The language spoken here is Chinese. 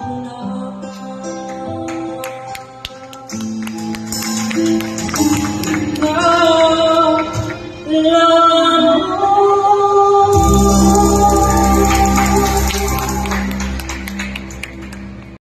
No, no.